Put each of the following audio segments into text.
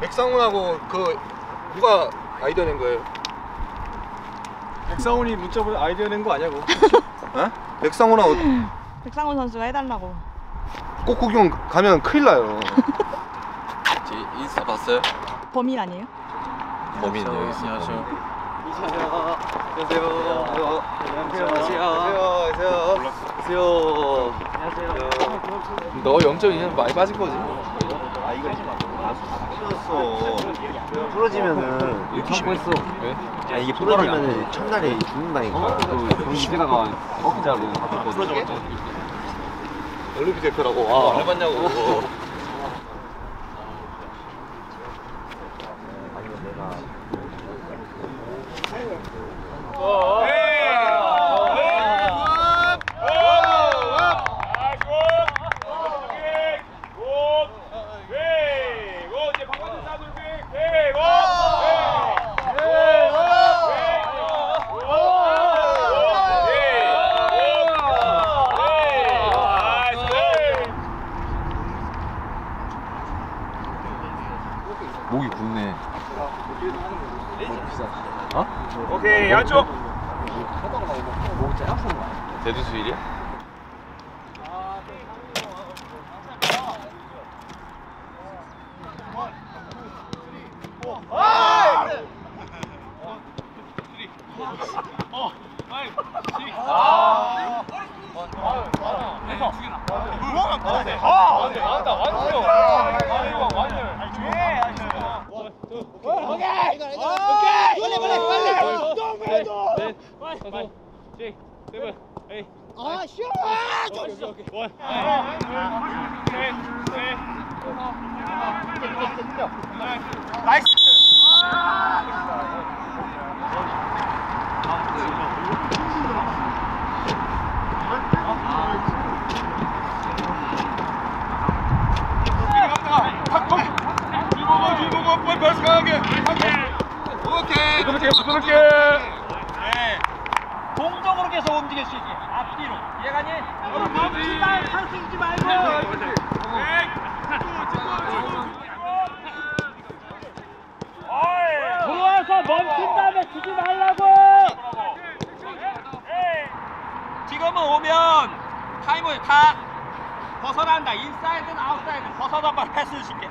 백상훈하고 그 누가 아이디어 낸 거예요? 백상훈이 문자 보내 아이디어 낸 거 아니야고? 어? 백상훈하고 백상훈 선수가 해달라고. 꽃 구경 가면 큰일 나요. 제 인스타 봤어요? 범인 아니에요? 범인 여기 있습니다. 안녕하세요. 안녕하세요. 안녕하세요. 안녕하세요. 안녕하세요. 너 0.2년 많이 빠진 거지? 풀었어. 풀어지면은 이렇게 심했어. 왜? 야 이게 풀어지면은 첫날에 죽는다니까. 경기대가가 꺾자고 풀어져. 올림픽 대표라고. 와. 해봤냐고. 목이 굳네. 오케이 양쪽. 대두 수일이야? 동적으로 계 속 움직일 수 있게 앞뒤로. 이해가 니? 멈춘다. 찬스 주지 말고. 들어와서 멈춘 다음에 주지 말라고! 지금은 오면 타임을 다 벗어난다. 인사이드는 아웃사이드 벗어나 봐 패스 줄게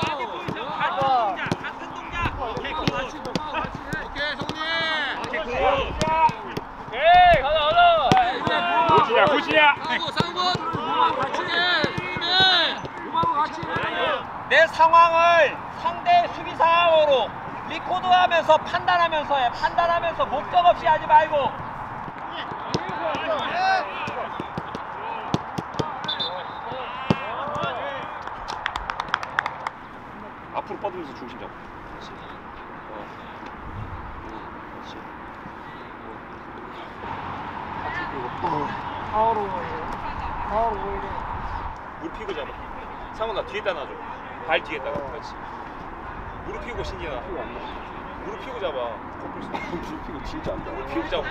같은 동작 같은 동작 오케이 good 오케이 성님 오케이 good 오케이 가자 good이야 good이야 내 상황을 상대 수비 상황으로 리코드하면서 판단하면서 해. 판단하면서 목적 없이 하지 말고. 앞으로 뻗으면서 중심 잡고. 물 피고 잡아. 상훈아 뒤에다 놔줘. 발 뒤에다가. 그렇지. 무릎 피고 신기야. 무릎 피고 잡아. 무릎 피고 진짜 안 돼. 무릎 피고 잡아.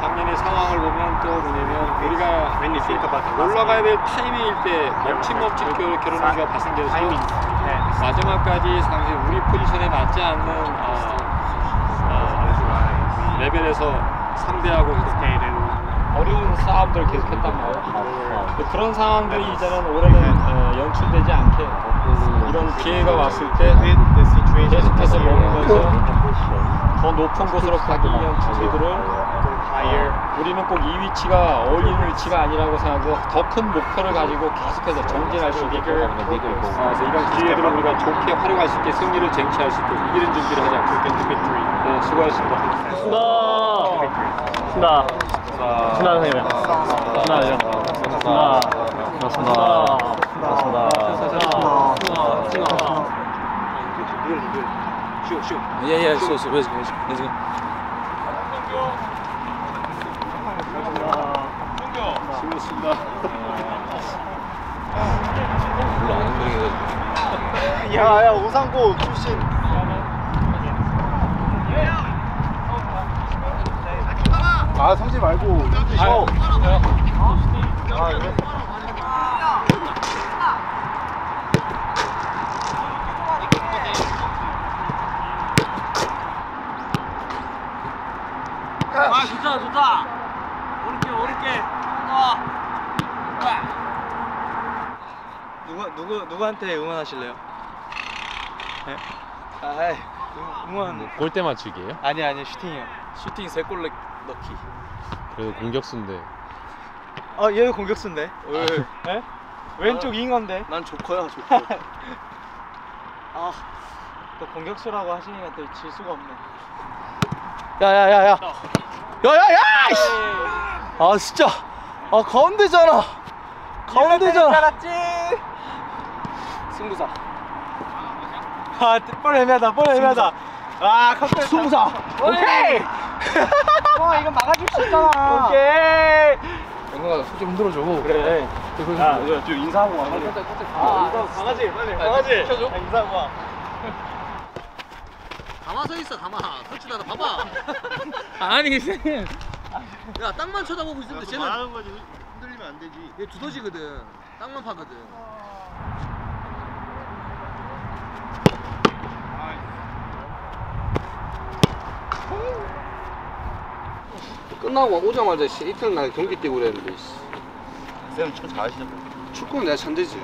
작년의 상황을 보면 또 뭐냐면 우리가 올라가야 될 타이밍일 때 멈칫멈칫 결- 결혼하기가 발생돼서 마지막까지 상시 우리 포지션에 맞지 않는 아, 아, 레벨에서 상대하고 어려운 싸움들을 계속했단 말이에요. 또 그런 상황들이 이제는 올해는 어, 연출되지 않게 이런 기회가 왔을 때 계속해서 먹으면서 더 높은 곳으로 가기 위한 준비들을 우리는 꼭 이 위치가 어울리는 위치가 아니라고 생각하고 더 큰 목표를 가지고 계속해서 전진할 수 있게 어, 그래서 이런 기회들을 우리가 좋게 활용할 수 있게 승리를 쟁취할 수 있도록 이기는 준비를 하자. 네, 수고하셨습니다. 수고하셨습니다 수고하셨습니다 선생님 수고하셨습니다 수고하셨습니다. 별로 안 흥분해가지 고. 야야 오상고 출신. 아, 아 성지 말고 쉬어. 아 그래? 아 좋다 좋다 오른게 오른게 어. 누구 누구 누구한테 응원하실래요? 네? 아, 응원 골대 맞추기예요? 아니 아니 슈팅이요. 슈팅 세골 넣기. 그래도 공격수인데 아 얘도 공격수인데. 왜? 네? 왼쪽 잉어인데. 난 조커야 조커. 아, 또 공격수라고 하시니까 또 질 수가 없네. 야야야야. 야야야! 아 진짜. 아 가운데잖아. 가운데잖아. 알았지. 승부사. 아, 볼 애매하다, 볼 애매하다. 아, 컵대 승부사. 오케이. 와, 이거 막아줄 수 있잖아. 오케이. 영광아 손좀 흔들어줘. 그래. 야, 이거 좀 인사하고 와. 빨리. 아, 강아지, 빨리. 강아지. 켜줘. 인사하고 와. 가만 서 있어 가만 설치다 봐봐 아니 쌤. 야 땅만 쳐다보고 있는데 쟤는 말하는 거지 흔들리면 안 되지. 얘 두더지거든 땅만 파거든 끝나고 오자마자 씨, 이튿날 경기 뛰고 그랬는데 씨. 쌤참 잘하시는 축구는 내가 천재지.